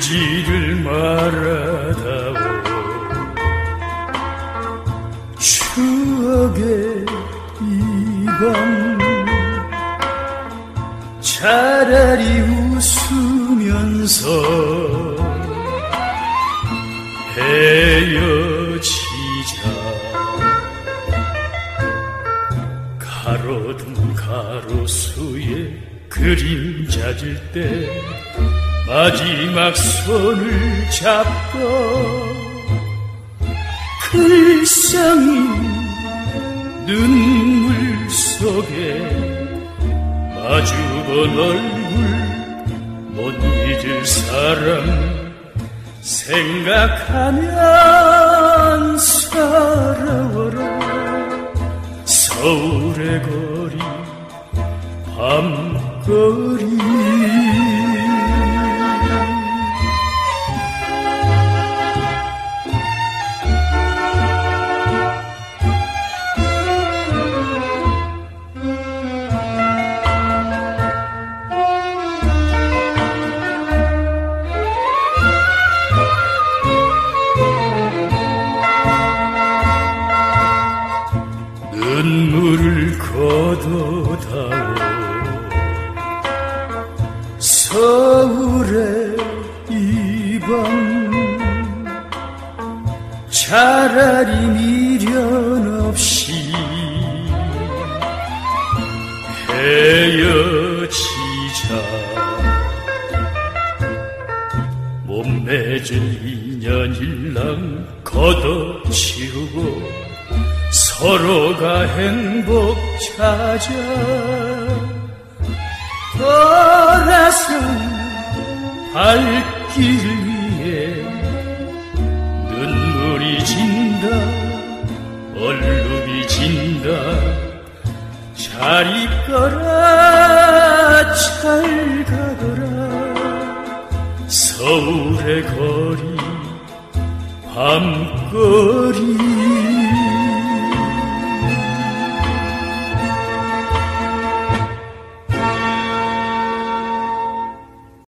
울지를 말아다오. 추억의 이 밤 차라리 웃으면서 헤어지자. 가로등 가로수에 그림 찾을 때 마지막 손을 잡고 불쌍히 눈물 속에 마주본 얼굴 못 잊을 사람 생각하면 서러워라. 서울의 거리 밤거리 거둬다오 서울의 이 밤 차라리 미련 없이 헤어지자. 못 맺을 인연 일랑 걷어치우고 서로가 행복 찾아. 돌아선 발길 위에 눈물이 진다 얼룩이 진다. 잘 있거라 잘 가거라. 서울의 거리 밤거리